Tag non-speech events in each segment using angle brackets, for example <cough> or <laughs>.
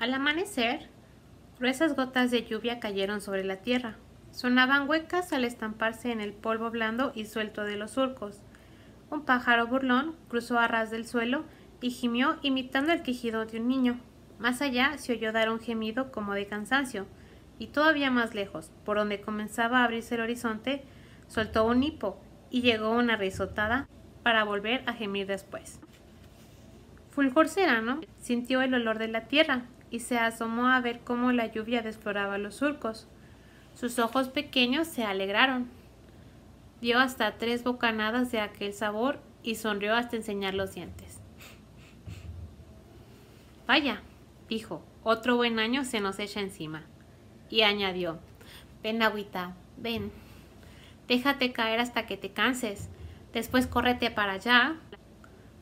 Al amanecer, gruesas gotas de lluvia cayeron sobre la tierra. Sonaban huecas al estamparse en el polvo blando y suelto de los surcos. Un pájaro burlón cruzó a ras del suelo y gimió imitando el quejido de un niño. Más allá se oyó dar un gemido como de cansancio, y todavía más lejos, por donde comenzaba a abrirse el horizonte, soltó un hipo y llegó una risotada para volver a gemir después. Fulgor Serano sintió el olor de la tierra y se asomó a ver cómo la lluvia desfloraba los surcos. Sus ojos pequeños se alegraron. Dio hasta tres bocanadas de aquel sabor y sonrió hasta enseñar los dientes. Vaya, dijo, otro buen año se nos echa encima. Y añadió, ven agüita, ven, déjate caer hasta que te canses, después córrete para allá.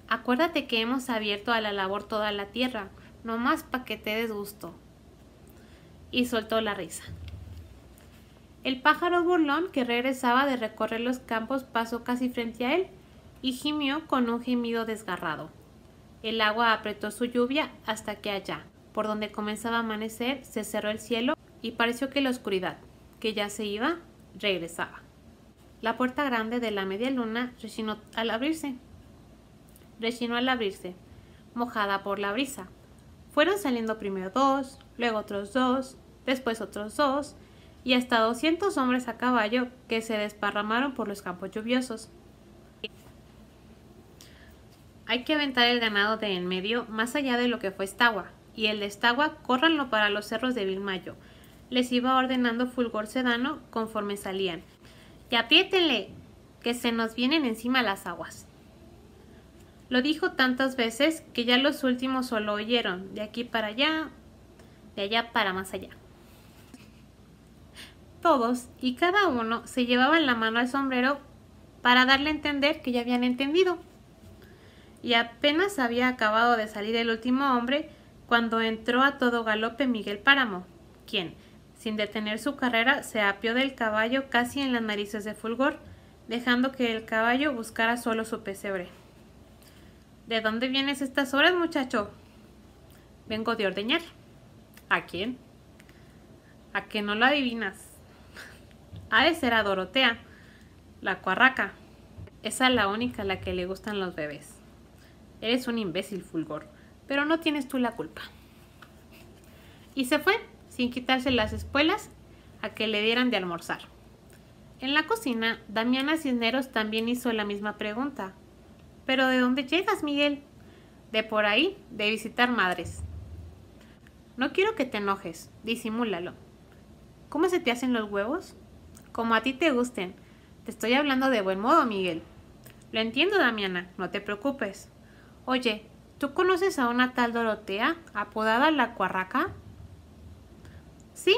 Acuérdate que hemos abierto a la labor toda la tierra, no más pa' que te des gusto. Y soltó la risa. El pájaro burlón que regresaba de recorrer los campos pasó casi frente a él y gimió con un gemido desgarrado. El agua apretó su lluvia hasta que allá, por donde comenzaba a amanecer, se cerró el cielo y pareció que la oscuridad, que ya se iba, regresaba. La puerta grande de la media luna rechinó al abrirse. Rechinó al abrirse, mojada por la brisa. Fueron saliendo primero dos, luego otros dos, después otros dos, y hasta doscientos hombres a caballo que se desparramaron por los campos lluviosos. Hay que aventar el ganado de en medio más allá de lo que fue Estagua, y el de Estagua córranlo para los cerros de Vilmayo. Les iba ordenando Fulgor Sedano conforme salían. ¡Y apriétenle! que se nos vienen encima las aguas. Lo dijo tantas veces que ya los últimos solo oyeron, de aquí para allá, de allá para más allá. Todos y cada uno se llevaban la mano al sombrero para darle a entender que ya habían entendido. Y apenas había acabado de salir el último hombre cuando entró a todo galope Miguel Páramo, quien, sin detener su carrera, se apió del caballo casi en las narices de Fulgor, dejando que el caballo buscara solo su pesebre. ¿De dónde vienes estas horas, muchacho? Vengo de ordeñar. ¿A quién? A que no lo adivinas. Ha de ser a Dorotea, la cuarraca. Esa es la única a la que le gustan los bebés. Eres un imbécil, Fulgor, pero no tienes tú la culpa. Y se fue, sin quitarse las espuelas, a que le dieran de almorzar. En la cocina, Damiana Cisneros también hizo la misma pregunta, ¿Pero de dónde llegas, Miguel? De por ahí, de visitar madres. No quiero que te enojes, disimúlalo. ¿Cómo se te hacen los huevos? Como a ti te gusten. Te estoy hablando de buen modo, Miguel. Lo entiendo, Damiana, no te preocupes. Oye, ¿tú conoces a una tal Dorotea, apodada la Cuarraca? Sí.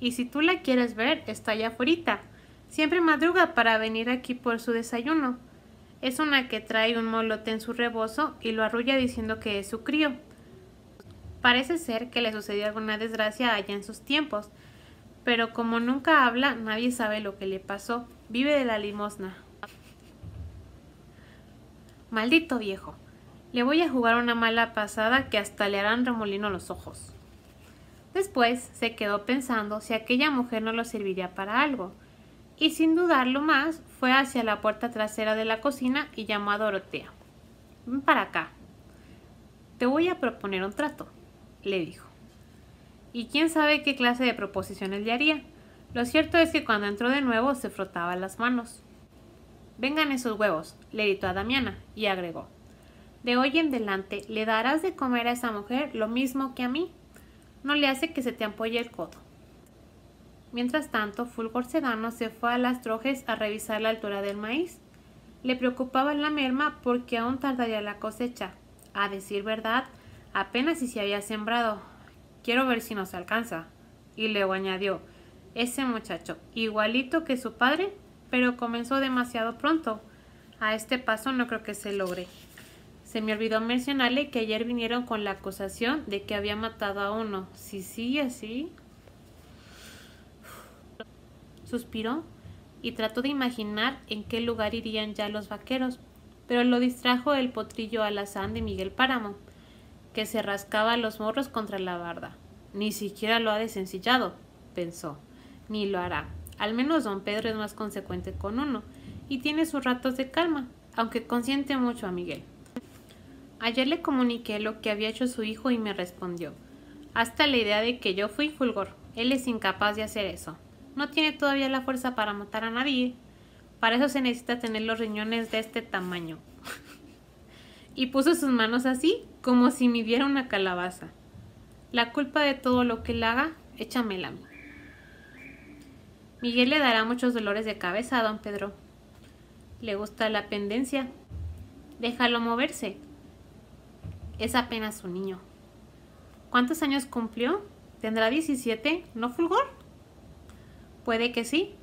Y si tú la quieres ver, está allá afuera. Siempre madruga para venir aquí por su desayuno. Es una que trae un molote en su rebozo y lo arrulla diciendo que es su crío. Parece ser que le sucedió alguna desgracia allá en sus tiempos, pero como nunca habla, nadie sabe lo que le pasó. Vive de la limosna. Maldito viejo. Le voy a jugar una mala pasada que hasta le harán remolino los ojos. Después se quedó pensando si aquella mujer no lo serviría para algo y sin dudarlo más fue hacia la puerta trasera de la cocina y llamó a Dorotea. Ven para acá. Te voy a proponer un trato, le dijo. Y quién sabe qué clase de proposiciones le haría. Lo cierto es que cuando entró de nuevo se frotaba las manos. Vengan esos huevos, le gritó a Damiana, y agregó. De hoy en adelante le darás de comer a esa mujer lo mismo que a mí. No le hace que se te ampolle el codo. Mientras tanto, Fulgor Sedano se fue a las trojes a revisar la altura del maíz. Le preocupaba la merma porque aún tardaría la cosecha. A decir verdad, apenas si se había sembrado. Quiero ver si nos alcanza. Y luego añadió, ese muchacho, igualito que su padre, pero comenzó demasiado pronto. A este paso no creo que se logre. Se me olvidó mencionarle que ayer vinieron con la acusación de que había matado a uno. Si sigue así, Suspiró y trató de imaginar en qué lugar irían ya los vaqueros, pero lo distrajo el potrillo alazán de Miguel Páramo. que se rascaba los morros contra la barda. Ni siquiera lo ha desencillado, pensó, ni lo hará. Al menos don Pedro es más consecuente con uno, y tiene sus ratos de calma, aunque consiente mucho a Miguel. Ayer le comuniqué lo que había hecho su hijo y me respondió. Hasta la idea de que yo fui Fulgor. Él es incapaz de hacer eso. No tiene todavía la fuerza para matar a nadie. Para eso se necesita tener los riñones de este tamaño. <laughs> y puso sus manos así, como si midiera una calabaza. La culpa de todo lo que él haga, échamela a mí. Miguel le dará muchos dolores de cabeza a don Pedro. Le gusta la pendencia. Déjalo moverse. Es apenas un niño. ¿Cuántos años cumplió? ¿Tendrá 17? ¿No fulgor? Puede que sí.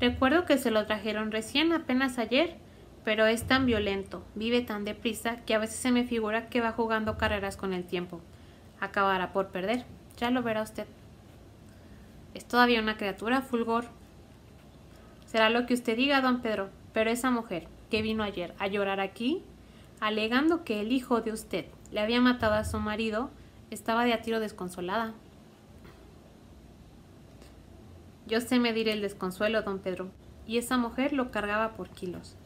Recuerdo que se lo trajeron recién apenas ayer, pero es tan violento, vive tan deprisa, que a veces se me figura que va jugando carreras con el tiempo. Acabará por perder. Ya lo verá usted. Es todavía una criatura, Fulgor. Será lo que usted diga, don Pedro, pero esa mujer que vino ayer a llorar aquí, alegando que el hijo de usted le había matado a su marido, estaba de a tiro desconsolada. Yo sé medir el desconsuelo, don Pedro, y esa mujer lo cargaba por kilos.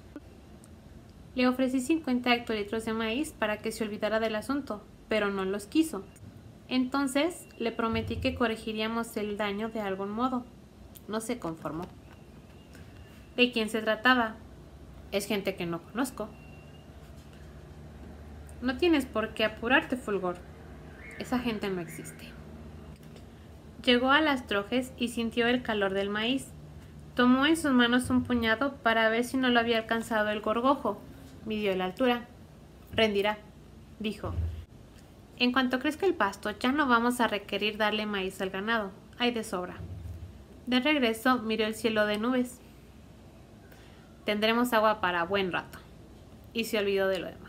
Le ofrecí 50 hectolitros de maíz para que se olvidara del asunto, pero no los quiso. Entonces le prometí que corregiríamos el daño de algún modo. No se conformó. ¿De quién se trataba? Es gente que no conozco. No tienes por qué apurarte, Fulgor. Esa gente no existe. Llegó a las trojes y sintió el calor del maíz. Tomó en sus manos un puñado para ver si no lo había alcanzado el gorgojo. Midió la altura. Rendirá, dijo. En cuanto crezca el pasto, ya no vamos a requerir darle maíz al ganado. Hay de sobra. De regreso, miró el cielo de nubes. Tendremos agua para buen rato. Y se olvidó de lo demás.